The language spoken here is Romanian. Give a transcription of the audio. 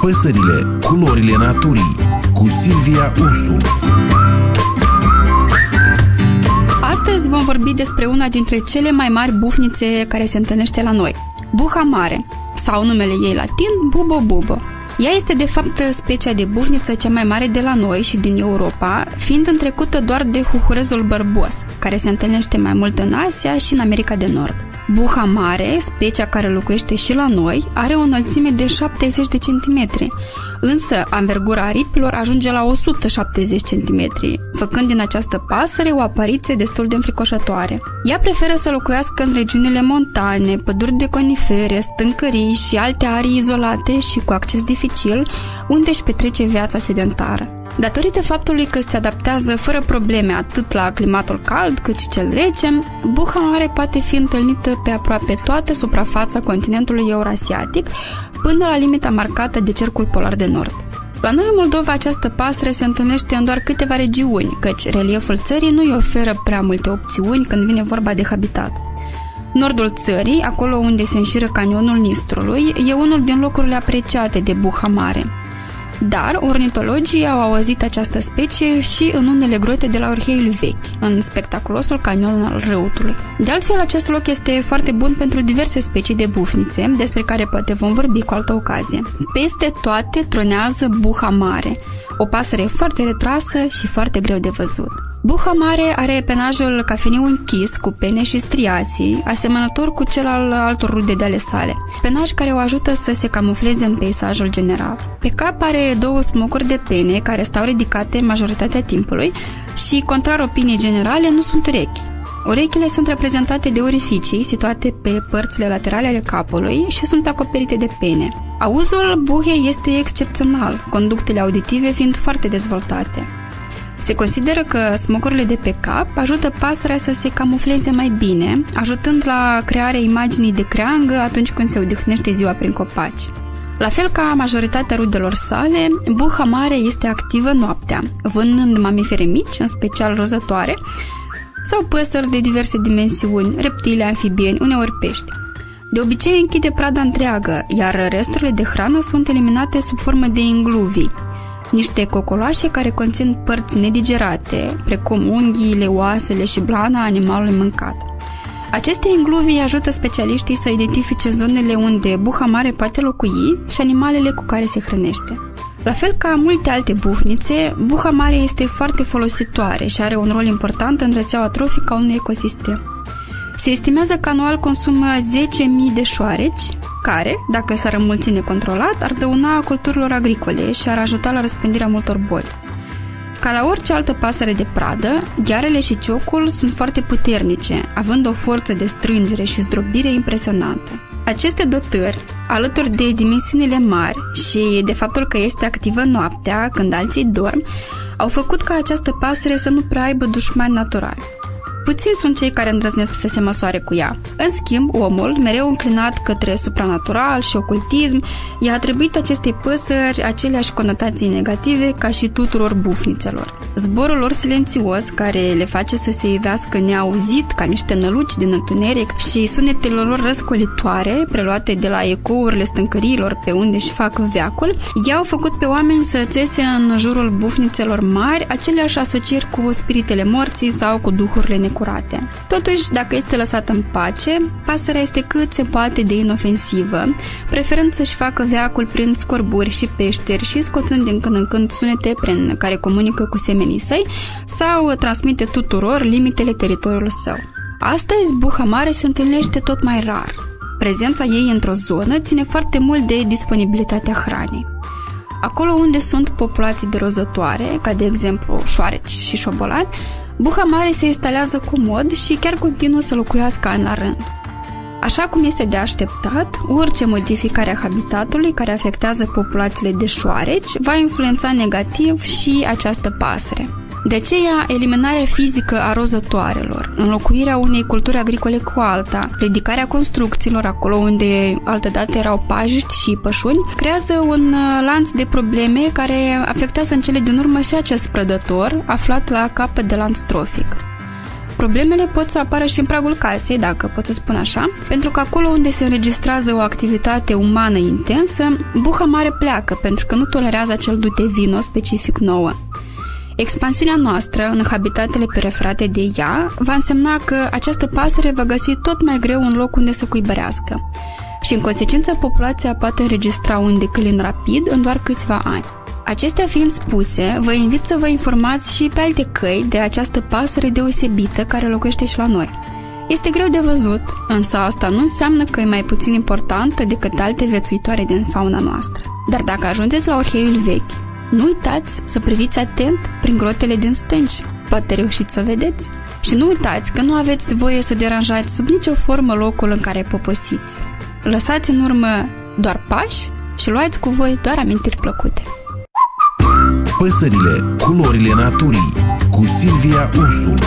Păsările, culorile naturii cu Silvia Ursu. Astăzi vom vorbi despre una dintre cele mai mari bufnițe care se întâlnește la noi, buha mare, sau numele ei latin, bubo bubo. Ea este de fapt specia de bufniță cea mai mare de la noi și din Europa, fiind întrecută doar de huhurezul bărbos, care se întâlnește mai mult în Asia și în America de Nord. Buha mare, specia care locuiește și la noi, are o înălțime de 70 de centimetri, însă anvergura aripilor ajunge la 170 cm, făcând din această pasăre o apariție destul de înfricoșătoare. Ea preferă să locuiască în regiunile montane, păduri de conifere, stâncării și alte arii izolate și cu acces dificil, unde își petrece viața sedentară. Datorită faptului că se adaptează fără probleme atât la climatul cald cât și cel rece, buha mare poate fi întâlnită pe aproape toată suprafața continentului eurasiatic, până la limita marcată de cercul polar de nord. La noi în Moldova această pasăre se întâlnește în doar câteva regiuni, căci relieful țării nu îi oferă prea multe opțiuni când vine vorba de habitat. Nordul țării, acolo unde se înșiră canionul Nistrului, e unul din locurile apreciate de buha mare – dar ornitologii au auzit această specie și în unele grote de la Orheil Vechi, în spectaculosul canion al Râutului. De altfel, acest loc este foarte bun pentru diverse specii de bufnițe, despre care poate vom vorbi cu altă ocazie. Peste toate tronează buha mare, o pasăre foarte retrasă și foarte greu de văzut. Buha mare are penajul cafeniu închis cu pene și striații, asemănător cu cel al altor rude de ale sale. Penaj care o ajută să se camufleze în peisajul general. Pe cap are două smocuri de pene care stau ridicate majoritatea timpului și, contrar opiniei generale, nu sunt urechi. Urechile sunt reprezentate de orificii situate pe părțile laterale ale capului și sunt acoperite de pene. Auzul buhei este excepțional, conductele auditive fiind foarte dezvoltate. Se consideră că smocurile de pe cap ajută pasărea să se camufleze mai bine, ajutând la crearea imaginii de creangă atunci când se odihnește ziua prin copaci. La fel ca majoritatea rudelor sale, buha mare este activă noaptea, vânând mamifere mici, în special rozătoare, sau păsări de diverse dimensiuni, reptile, anfibieni, uneori pești. De obicei închide prada întreagă, iar resturile de hrană sunt eliminate sub formă de ingluvii, niște cocoloașe care conțin părți nedigerate, precum unghiile, oasele și blana animalului mâncat. Aceste ingluvii ajută specialiștii să identifice zonele unde buha mare poate locui și animalele cu care se hrănește. La fel ca multe alte bufnițe, buha mare este foarte folositoare și are un rol important în rețeaua trofică a unui ecosistem. Se estimează că anual consumă 10.000 de șoareci, care, dacă s-ar înmulți necontrolat, ar dăuna culturilor agricole și ar ajuta la răspândirea multor boli. Ca la orice altă pasăre de pradă, ghearele și ciocul sunt foarte puternice, având o forță de strângere și zdrobire impresionantă. Aceste dotări, alături de dimensiunile mari și de faptul că este activă noaptea, când alții dorm, au făcut ca această pasăre să nu prea aibă dușmani naturali. Puțini sunt cei care îndrăznesc să se măsoare cu ea. În schimb, omul, mereu înclinat către supranatural și ocultism, i-a atribuit acestei păsări aceleași conotații negative ca și tuturor bufnițelor. Zborul lor silențios, care le face să se ivească neauzit ca niște năluci din întuneric și sunetele lor răscolitoare, preluate de la ecourile stâncăriilor pe unde își fac veacul, i-au făcut pe oameni să țese în jurul bufnițelor mari aceleași asocieri cu spiritele morții sau cu duhurile necurate curate. Totuși, dacă este lăsată în pace, pasărea este cât se poate de inofensivă, preferând să-și facă veacul prin scorburi și peșteri și scoțând din când în când sunete prin care comunică cu semenii săi sau transmite tuturor limitele teritoriului său. Astăzi, buha mare se întâlnește tot mai rar. Prezența ei într-o zonă ține foarte mult de disponibilitatea hranei. Acolo unde sunt populații de rozătoare, ca de exemplu șoareci și șobolani, Buha mare se instalează comod și chiar continuă să locuiască an la rând. Așa cum este de așteptat, orice modificare a habitatului care afectează populațiile de șoareci va influența negativ și această pasăre. De aceea, eliminarea fizică a rozătoarelor, înlocuirea unei culturi agricole cu alta, ridicarea construcțiilor acolo unde altădată erau pajiști și pășuni, creează un uh, lanț de probleme care afectează în cele din urmă și acest prădător aflat la capăt de lanț trofic. Problemele pot să apară și în pragul casei, dacă pot să spun așa, pentru că acolo unde se înregistrează o activitate umană intensă, buha mare pleacă, pentru că nu tolerează acel dute vino specific nouă. Expansiunea noastră în habitatele preferate de ea va însemna că această pasăre va găsi tot mai greu un loc unde să cuibărească și în consecință populația poate înregistra un declin rapid în doar câțiva ani. Acestea fiind spuse, vă invit să vă informați și pe alte căi de această pasăre deosebită care locuiește și la noi. Este greu de văzut, însă asta nu înseamnă că e mai puțin importantă decât alte viețuitoare din fauna noastră. Dar dacă ajungeți la orheiul vechi, nu uitați să priviți atent prin grotele din stânci. Poate reușiți să o vedeți. Și nu uitați că nu aveți voie să deranjați sub nicio formă locul în care poposiți. Lăsați în urmă doar pași și luați cu voi doar amintiri plăcute. Păsările, culorile naturii cu Silvia Ursul